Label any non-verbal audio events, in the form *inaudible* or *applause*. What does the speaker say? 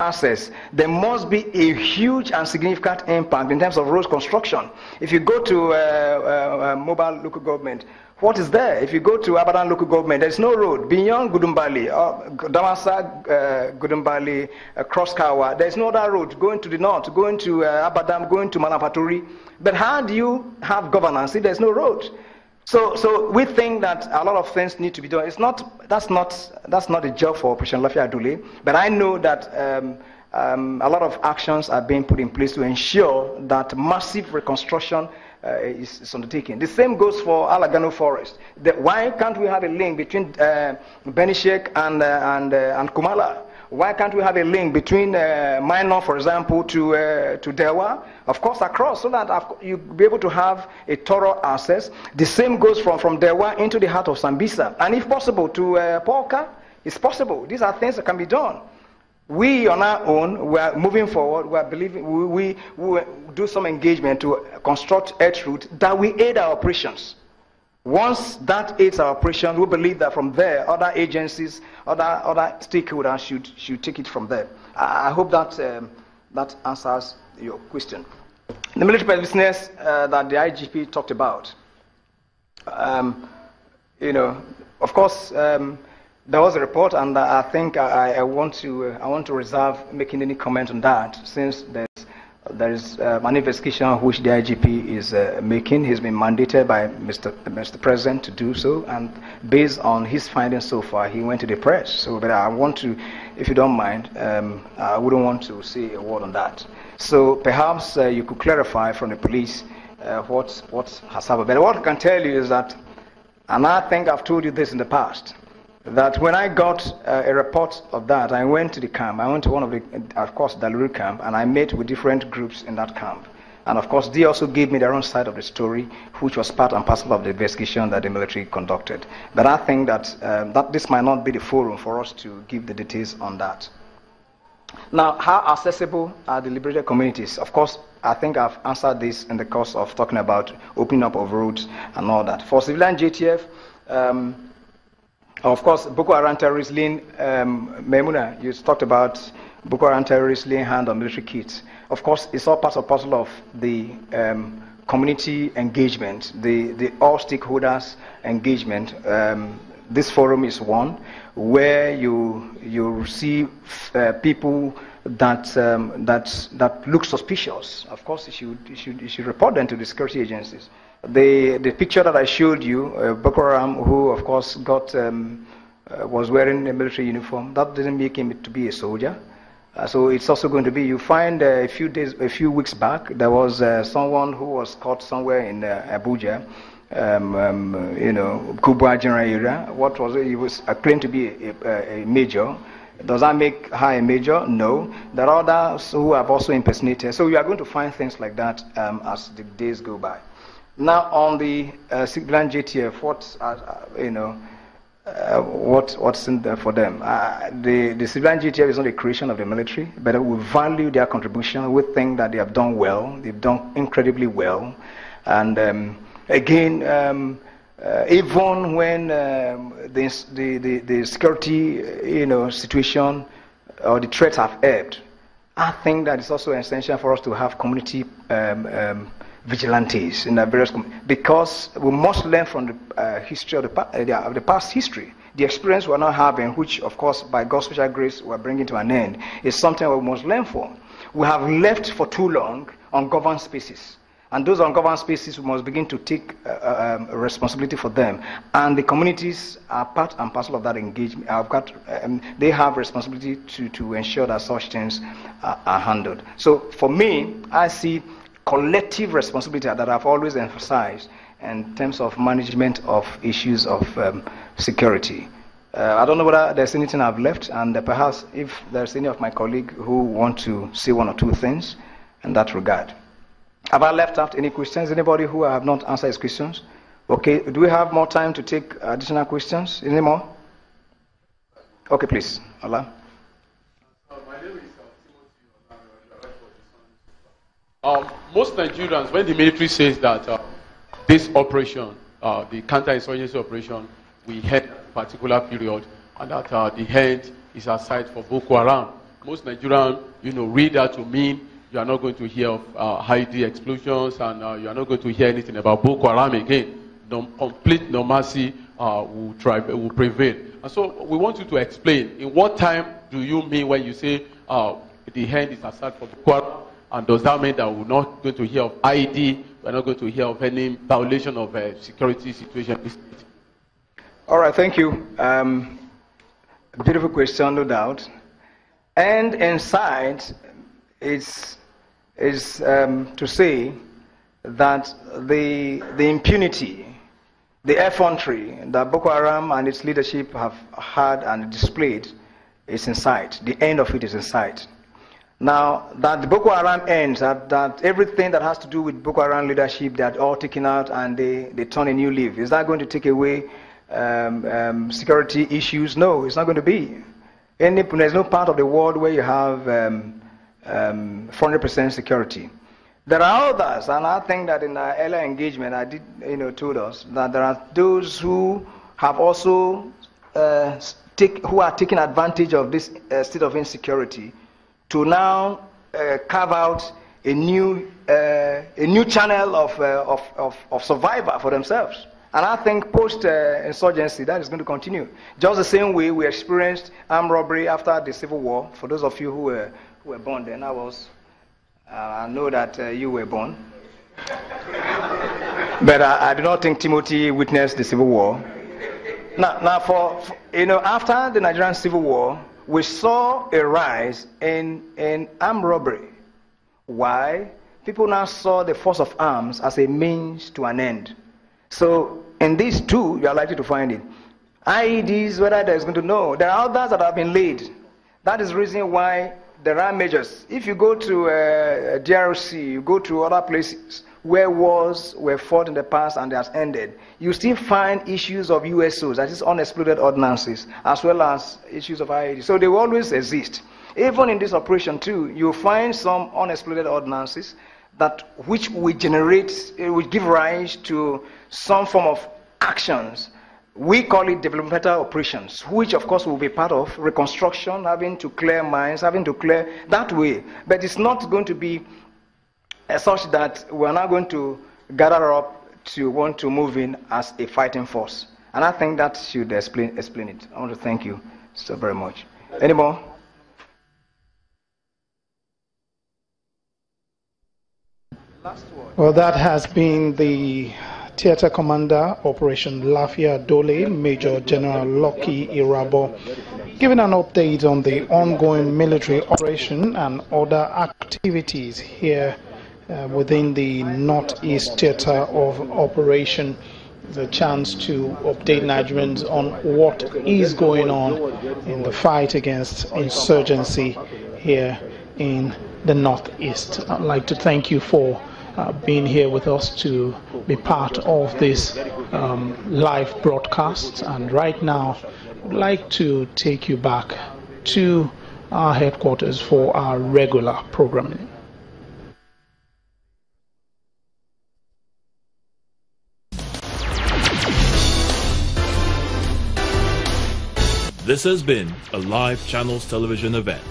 access, there must be a huge and significant impact in terms of road construction. If you go to uh, uh, uh, Mobbar local government, what is there? If you go to Abadam local government, there's no road beyond Gudumbali, uh, Damasak, uh, Gudumbali, uh, Crosskawa. There's no other road going to the north, going to uh, Abadam, going to Malam Fatori. But how do you have governance if there's no road? So, so we think that a lot of things need to be done. It's not, that's, not, that's not a job for Operation Lafiya Dole, but I know that um, um, a lot of actions are being put in place to ensure that massive reconstruction uh, is, is, undertaken. The same goes for Alagarno Forest. The, why can't we have a link between uh, Benisheikh and, uh, and, uh, and Kumala? Why can't we have a link between uh, Minor, for example, to, uh, to Dewa? Of course, across, so that you'll be able to have a thorough access. The same goes from, from Dewa into the heart of Sambisa. And if possible, to uh, Pulka, it's possible. These are things that can be done. We, on our own, we are moving forward. We are believing, we, we, we do some engagement to construct earth route that will aid our operations. Once that aids our operation, we believe that from there, other agencies, other, other stakeholders should, should take it from there. I, I hope that, um, that answers your question. The military business uh, that the IGP talked about, um, you know, of course, um, there was a report, and I think I, I want to uh, I want to reserve making any comment on that since there's there is an investigation which the IGP is uh, making. He's been mandated by Mr. Mr. President to do so, and based on his findings so far, he went to the press. So, but I want to, if you don't mind, um, I wouldn't want to say a word on that. So, perhaps uh, you could clarify from the police uh, what what has happened. But what I can tell you is that, and I think I've told you this in the past that when I got uh, a report of that, I went to the camp. I went to one of the, of course, Dalori camp, and I met with different groups in that camp. And of course, they also gave me their own side of the story, which was part and parcel of the investigation that the military conducted. But I think that, um, that this might not be the forum for us to give the details on that. Now, how accessible are the liberated communities? Of course, I think I've answered this in the course of talking about opening up of roads and all that. For civilian JTF, um, of course, Boko Haram terrorists laying, um, Memuna, you talked about Boko Haram terrorists laying hand on military kits. Of course, it's all part and parcel of the um, community engagement, the, the all stakeholders engagement. Um, this forum is one where you you see uh, people that um, that that look suspicious. Of course, you should, you should you should report them to the security agencies. The, the picture that I showed you, uh, Boko Haram, who of course got, um, uh, was wearing a military uniform, that didn't make him to be a soldier. Uh, so it's also going to be, you find uh, a few days, a few weeks back, there was uh, someone who was caught somewhere in uh, Abuja, um, um, you know, Kubwa general area. What was it? He was claimed to be a, a, a major. Does that make her a major? No. There are others who have also impersonated. So you are going to find things like that um, as the days go by. Now on the uh, civilian JTF, what uh, uh, you know, uh, what what's in there for them? Uh, the the civilian JTF is not a creation of the military, but we value their contribution. We think that they have done well. They've done incredibly well, and um, again. Um, uh, even when um, the, the, the, security you know, situation or the threats have ebbed, I think that it's also essential for us to have community um, um, vigilantes in the various communities because we must learn from the uh, history of the, uh, of the past history. The experience we're now having, which of course by God's special grace we're bringing to an end, is something we must learn from. We have left for too long ungoverned spaces. And those ungoverned spaces, we must begin to take uh, uh um, responsibility for them. And the communities are part and parcel of that engagement. Got, um, they have responsibility to, to ensure that such things are, are handled. So for me, I see collective responsibility that I've always emphasized in terms of management of issues of um, security. Uh, I don't know whether there's anything I've left, and uh, perhaps if there's any of my colleagues who want to say one or two things in that regard. Have I left out any questions? Anybody who have not answered his questions? Okay, do we have more time to take additional questions? Any more? Okay, please. Allah. Um, most Nigerians, when the military says that uh, this operation, uh, the counter-insurgency operation, we had a particular period, and that uh, the hand is aside for Boko Haram, most Nigerians, you know, read that to mean you are not going to hear of uh, Haiti explosions and uh, you are not going to hear anything about Boko Haram again. No, complete normalcy uh, will, try, will prevail. And so we want you to explain, in what time do you mean when you say uh, the hand is aside for Boko Haram? And does that mean that we're not going to hear of ID? We're not going to hear of any violation of uh, security situation? All right, thank you. Um, beautiful question, no doubt. And inside, it's, is um, to say that the, the impunity, the effrontery that Boko Haram and its leadership have had and displayed is in sight. The end of it is in sight. Now, that the Boko Haram ends, that, that everything that has to do with Boko Haram leadership, they're all taken out and they, they turn a new leaf. Is that going to take away um, um, security issues? No, it's not going to be. Any, there's no part of the world where you have um, 400% um, security. There are others, and I think that in our earlier engagement, I did, you know, told us that there are those who have also uh, take, who are taking advantage of this uh, state of insecurity to now uh, carve out a new, uh, a new channel of, uh, of, of, of, survival for themselves. And I think post insurgency, that is going to continue. Just the same way we experienced armed robbery after the Civil War. For those of you who were, who were born then, I was. Uh, I know that uh, you were born. *laughs* but I, I do not think Timothy witnessed the Civil War. Now, now for, for, you know, after the Nigerian Civil War, we saw a rise in, in armed robbery. Why? People now saw the force of arms as a means to an end. So, in these two, you are likely to find it. IEDs, whether there's going to know, there are others that have been laid. That is the reason why there are measures. If you go to uh, DRC, you go to other places, where wars were fought in the past and has ended, you still find issues of UXOs, that is unexploded ordnances, as well as issues of IED. So they will always exist. Even in this operation too, you find some unexploded ordnances that which will generate, eh, will give rise to some form of actions. We call it developmental operations, which of course will be part of reconstruction, having to clear mines, having to clear that way. But it's not going to be Uh, such that we're now going to gather up to want to move in as a fighting force. And I think that should explain, explain it. I want to thank you so very much. Any more? Well, that has been the Theatre Commander, Operation Lafiya Dole, Major General Lucky Irabor, giving an update on the ongoing military operation and other activities here uh, within the Northeast Theatre of Operation the chance to update Nigerians on what is going on in the fight against insurgency here in the Northeast. I'd like to thank you for uh, being here with us to be part of this um, live broadcast. And right now, I'd like to take you back to our headquarters for our regular programming. This has been a live channels television event